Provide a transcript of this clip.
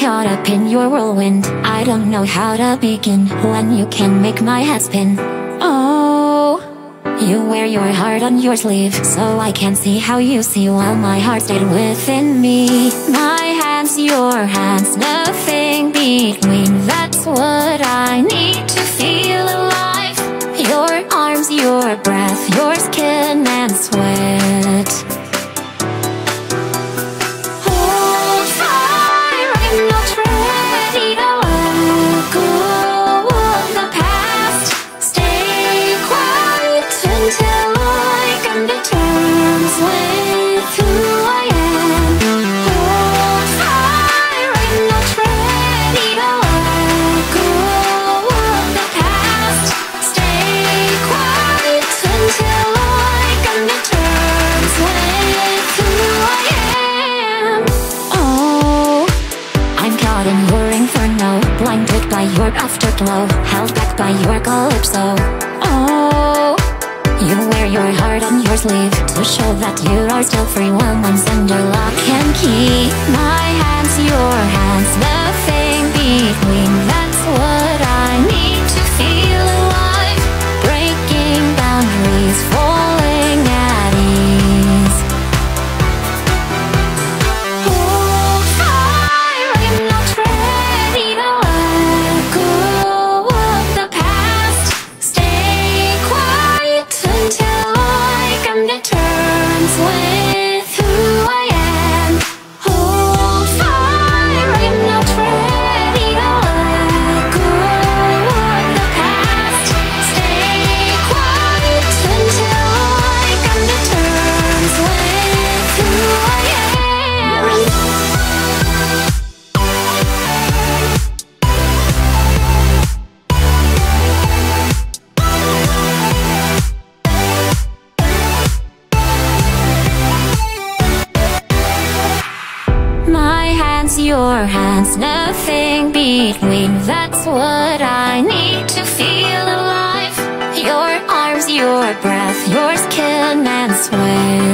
caught up in your whirlwind. I don't know how to begin When you can make my head spin. Oh You wear your heart on your sleeve So I can see how you see While my heart stayed within me. My hands, your hands Nothing between. That's what I need to feel alive. Your arms, your breath Your skin and sweat your afterglow Held back by your calypso Oh You wear your heart on your sleeve To show that you are still free. When Woman's under lock and key My hands, your hands The thing between your hands, nothing between. That's what I need to feel alive. Your arms, your breath, your skin and sweat.